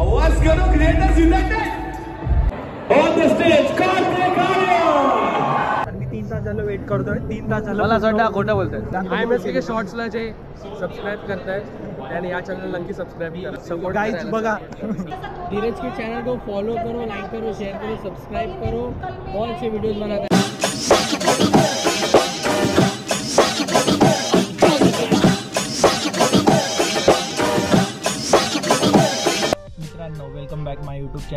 आवाज़ करो creators united on the stage Kartik तीन तास झालं वेट करतोय. तीन तास झालं मला असं वाटतं खोटं बोलतोय. आय एम एस के शॉर्ट्सला जे सबस्क्राईब करताय आणि या चॅनलला नक्की सबस्क्राईब करा. सपोर्ट गाईच बघा. धीरज के चैनल को फॉलो करो लाइक करो शेयर करो सब्सक्राइब करो. बहुत अच्छे वीडियोस बनाता है.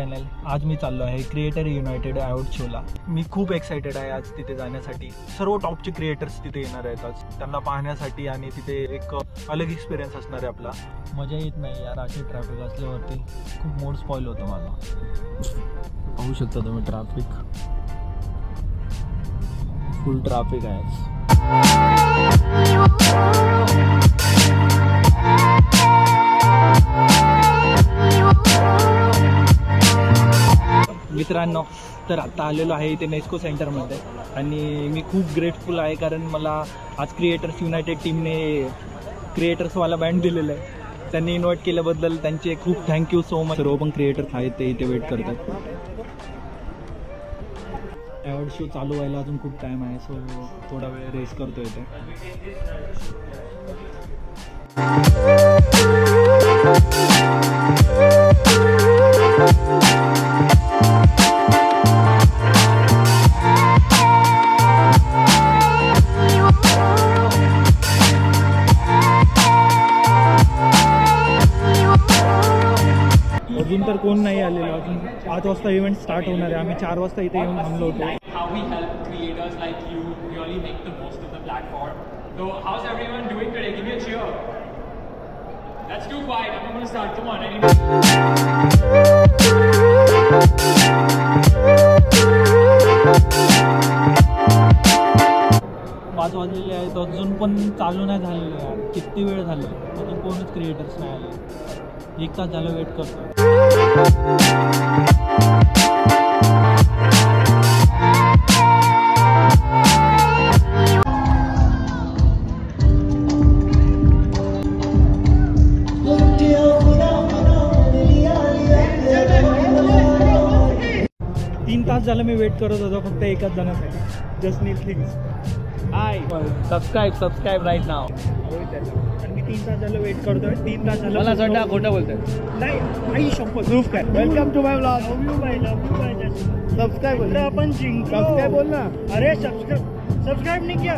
चॅनल आज मी चाललो आहे क्रिएटर युनायटेड आउट शोला मी खूप एक्सायटेड आहे आज तिथे जाण्यासाठी. सर्व टॉपचे क्रिएटर्स तिथे येणार आहेत आज. त्यांना पाहण्यासाठी आणि तिथे एक अलग एक्सपिरियन्स असणार आहे आपला. मजा येत नाही यार अशी ट्रॅफिक असल्यावरती. खूप मूड स्पॉईल होतं माझा. पाहू शकता तुम्ही ट्रॅफिक फुल ट्रॅफिक आहे मित्रांनो तर आता आलेलो आहे इथे नेस्को सेंटरमध्ये आणि मी खूप ग्रेटफुल आहे कारण मला आज क्रिएटर्स युनायटेड टीमने क्रिएटर्सवाला बँड दिलेलं आहे. त्यांनी इन्व्हाइट केल्याबद्दल त्यांचे खूप थँक्यू सो मच सर्व पण क्रिएटर्स आहेत ते इथे वेट करतात. ॲवॉर्ड शो चालू व्हायला अजून खूप टाईम आहे सो थोडा वेळ रेस करतो इथे. पाच वाजता इव्हेंट स्टार्ट होणार आहे. आम्ही चार वाजता इथे येऊन थांबलो होतो. पाच वाजलेले आहेत. अजून पण चालू नाही झालेलं किती वेळ झाले? अजून कोणच क्रिएटर्स नाही आले. एक तास झालं वेट तीन तास झालं मी वेट करत होतो, फक्त एकाच just need things hi subscribe subscribe right now मी तीन तास झालं वेट करतोय तीन तास झालं मला असं वाटतं खोटं बोलतोय. नाही आई शपथ प्रूफ काय welcome to my blog love you bye love you bye subscribe बोल. अपन जिंक सब्सक्राइब बोल ना. अरे सब्सक्राइब सब्सक्राइब नहीं किया.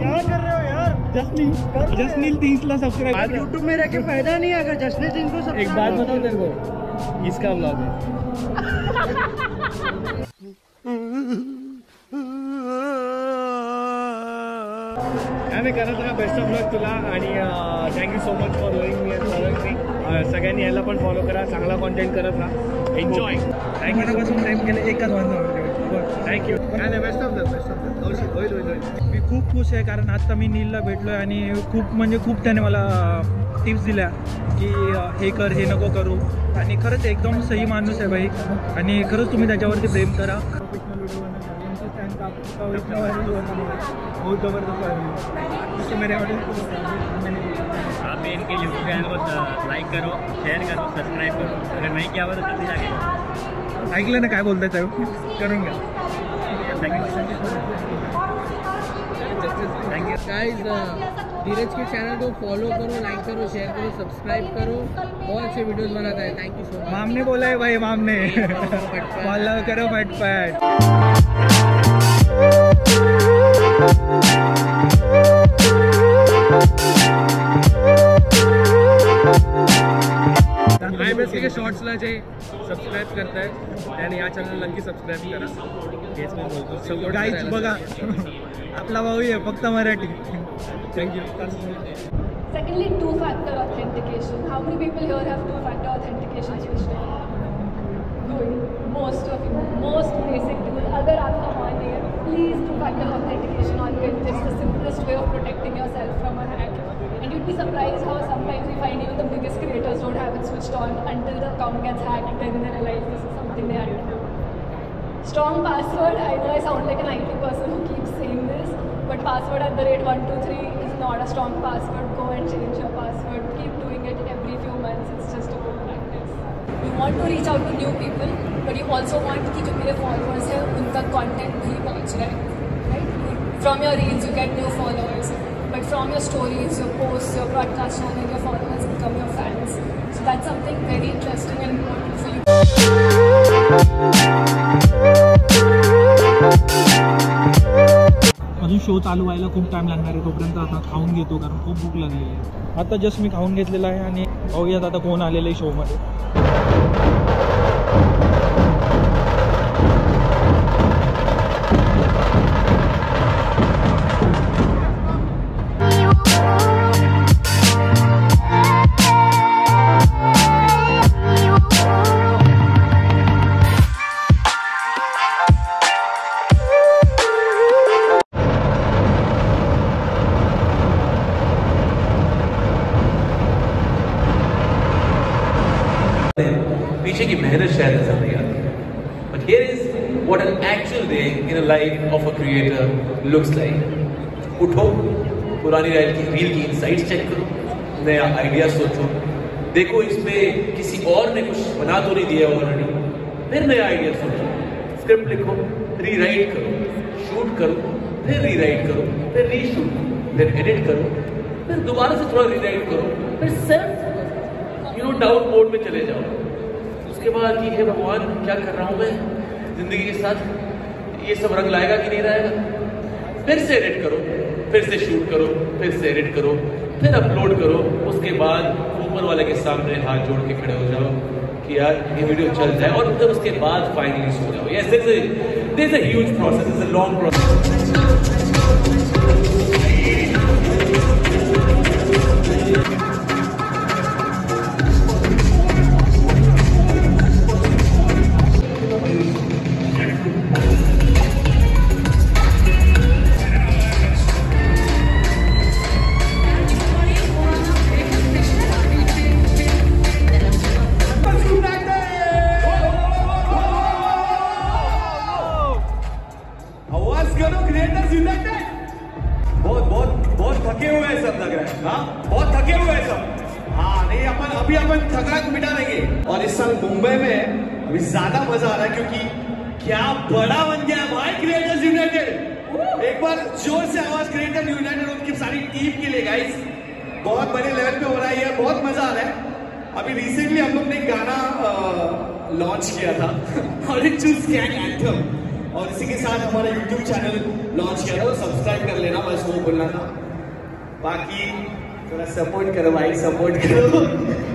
क्या कर रहे हो यार? जसनील जसनील थिंग्स ला सब्सक्राइब यूट्यूब में रह के फ़ायदा नहीं है अगर जसनील थिंग्स को एक बात बताओ तेरे को. इसका ब्लॉग है. आम्ही करत राहा. बेस्ट ऑफ लक तुला आणि thank you so much for doing me following me सगळ्यांनी याला पण फॉलो करा. चांगला कॉन्टेंट करत राहा. एन्जॉय थँक्यू मनापासून टाईम केलं एकच वाजता thank you best of luck best of होईल होईल होईल मी खूप खुश आहे कारण आता मी नीलला भेटलो आहे आणि खूप म्हणजे खूप त्याने मला टिप्स दिल्या की हे कर हे नको करू. आणि खरंच एकदम सही माणूस आहे भाई आणि खरंच तुम्ही त्याच्यावरती प्रेम करा. बहुत ज़बरदस्त मेरे आप इनके यूट्यूब चैनल को लाइक करो शेयर करो सब्सक्राइब करो। अगर नहीं किया हुआ तो जल्दी जाके ऐकलं ना काय बोलताय साहेब करून घ्या थँक्यू गाइस धीरज के चैनल को फॉलो करो लाइक करो शेयर करो सब्सक्राइब करो। बहुत अच्छे वीडियोस बनाता है। थैंक यू सो मच मामने बोला है भाई मामने। फॉलो करो फटफट। आपला भाऊ आहे फक्त Marathi thank you secondly two factor authentication how many people here have two factor authentication most of most basic अगर आपका हॉन नहीं है please two factor authentication on current it's the simplest way of protecting yourself from a hack and you be surprised how sometimes we find even the biggest creators don't have it switch on until the account gets hack then they realise this something they had to do. Strong password. I know I sound like an IT person who keeps saying this, but password at the rate 123 is not a strong password. Go and change your password. Keep doing it every few months. It's just a good practice. want to reach out to new people, but you also want कि जो मेरे followers हैं उनका content भी पहुंच रहा है, right? From your reels you get new followers, but from your stories, your posts, your broadcast channel, your followers show चालू व्हायला खूप टाइम लागणार आहे. तोपर्यंत आता खाऊन घेतो कारण खूप भूक लागलेली आहे. आता जस्ट मी खाऊन घेतलेला आहे आणि बघूयात आता कोण आलेलं आहे शोमध्ये पीछे की मेहनत शायद नज़र नहीं आती but here is what an actual day in a life of a creator looks like उठो, पुरानी रील की रील की इनसाइट्स चेक करो, नया आइडिया सोचो। देखो इस पे किसी और ने कुछ बना तो नहीं दिया ऑलरेडी फिर नया आइडिया सोचो। स्क्रिप्ट लिखो रीराइट करो शूट करो, फिर रीराइट करो, फिर रीशूट करो फिर एडिट करो, फिर दोबारा से थोड़ा रीराइट करो, फिर self you know doubt mode में चले जाओ। उसके बाद कि हे भगवान, क्या कर रहा हूँ मैं? ज़िंदगी के साथ ये सब रंग लाएगा कि नहीं लाएगा? फिर से एडिट करो, फिर से शूट करो, फिर से एडिट करो, फिर अपलोड करो। उसके बाद ऊपर वाले के सामने हाथ जोड़ के खड़े हो जाओ कि यार, ये वीडियो चल जाए। और फिर उसके बाद फाइनली सो जाओ। Yes this is a huge process is a long process बहुत बहुत बहुत थके हुए सब लग रहा है। बहुत थके हुए हैं सब। हाँ अपन, अभी अपन थकान मिटा देंगे। और इस साल मुंबई में अभी ज़्यादा मज़ा आ रहा है क्योंकि क्या बड़ा बन गया भाई क्रिएटर्स यूनाइटेड एक बार ज़ोर से आवाज़ क्रिएटर यूनाइटेड उनकी सारी टीम के लिए गाइस बहुत बड़े लेवल पे हो रहा है बहुत मज़ा आ रहा है। अभी रिसेंटली हम लोग ने गाना लॉन्च किया था। और इट चूज़ गैंग एंथम और इसी के साथ हमारा यूट्यूब चैनल लॉन्च किया था तो सब्सक्राइब कर लेना बस वो बोलना था। बाकी थोड़ा सपोर्ट करो भाई सपोर्ट करो।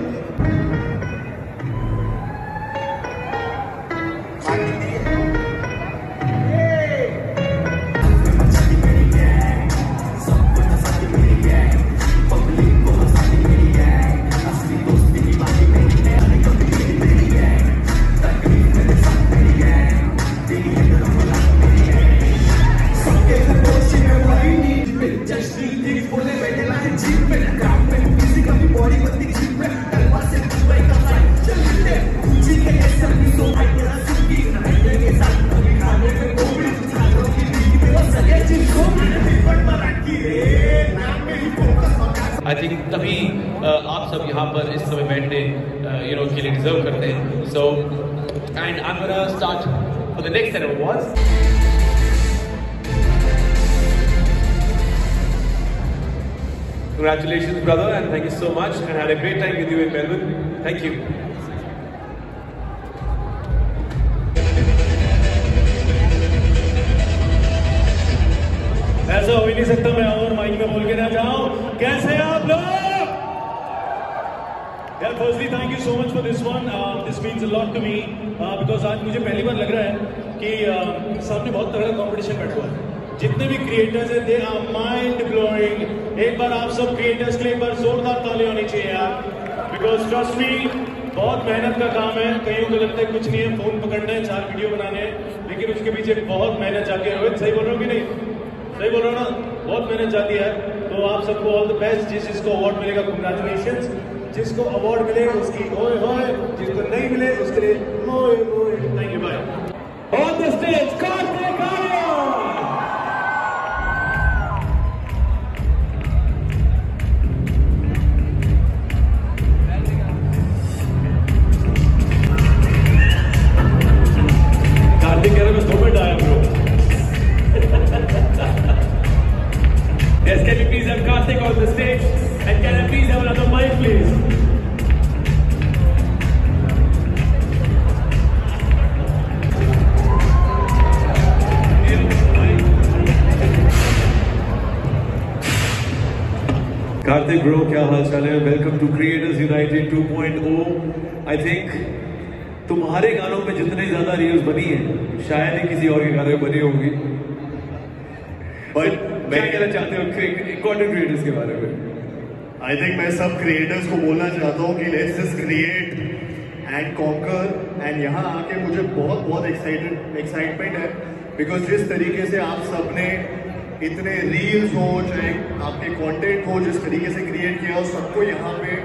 यहाँ पर इस समय बैठने यू नो के लिए डिजर्व करते हैं so and I am start for the next set of awards Congratulations, brother, and thank you so much. And had a great time with you in Melbourne. Thank you. ऐसा हो ही नहीं सकता मैं और माइक में बोल के ना जाऊँ कैसे आप लोग यार firstly thank you so much for this one this means a lot to me because आज मुझे पहली बार लग रहा है कि uh, सामने बहुत तगड़ा कंपटीशन बैठा हुआ है। जितने भी क्रिएटर्स हैं दे आर माइंड ब्लोइंग एक बार आप सब क्रिएटर्स के लिए एक बार जोरदार ताली होनी चाहिए यार। बिकॉज़ ट्रस्ट मी बहुत मेहनत का काम है। कईयों को लगता है कुछ नहीं है फ़ोन पकड़ना है चार वीडियो बनाने हैं लेकिन उसके पीछे बहुत मेहनत जाती है। रोहित सही बोल रहा हूँ कि नहीं? सही बोल रहा हूँ ना? बहुत मेहनत जाती है। तो आप सबको ऑल द बेस्ट जिस जिसको अवार्ड मिलेगा कंग्रेचुलेशन जिसको अवार्ड मिले उसकी ओए होए जिसको नहीं मिले उसके लिए ओए ओए thank you bye on the stage stage, Kartik bro क्या हाल चाल है welcome to creators united 2.0 I think तुम्हारे गानों पे जितने ज़्यादा रील्स बनी है शायद ही किसी और के गाने में बनी होंगी। बट क्या कहना चाहते हो कंटेंट क्रिएटर्स के बारे में? आई थिंक मैं सब क्रिएटर्स को बोलना चाहता हूँ कि let's just create and conquer and यहाँ आके मुझे बहुत बहुत एक्साइटेड एक्साइटमेंट है बिकॉज़ जिस तरीके से आप सबने इतने रील्स हो चाहे आपके कंटेंट हो जिस तरीके से क्रिएट किया हो सबको यहाँ पे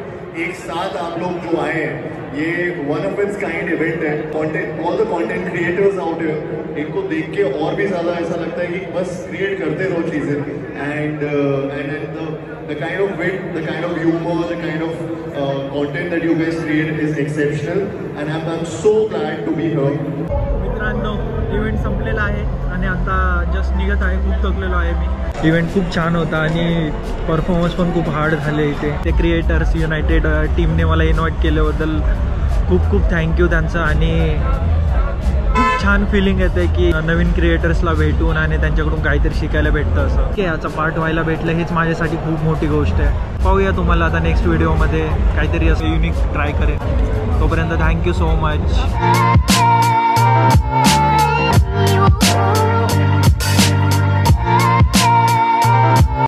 एक साथ आप लोग जो आए हैं ये one of its kind event है। Content all the content creators out है इनको देख के और भी ज़्यादा ऐसा लगता है कि बस क्रिएट करते रहो चीज़ें। And and the the kind of wit, the kind of humor, the kind of uh, content that you guys create is exceptional. And I'm, I'm so glad to be here. मित्रांनो event संपलेला आहे. आणि आता just निघत आहे खूप थकलेलो आहे मी. Event खूप छान होता आणि परफॉर्मन्स पण खूप हार्ड झाले इथे. ते क्रिएटर्स युनायटेड टीमने मला इन्व्हाइट केल्याबद्दल खूप खूप थँक्यू त्यांचं. आणि खूप छान फिलिंग येते की नवीन क्रिएटर्सला भेटून आणि त्यांच्याकडून काहीतरी शिकायला भेटतं असं. की याचा पार्ट व्हायला भेटलं हेच माझ्यासाठी खूप मोठी गोष्ट आहे. पाहूया तुम्हाला आता नेक्स्ट व्हिडिओमध्ये काहीतरी असं युनिक ट्राय करेन. तोपर्यंत थँक्यू सो मच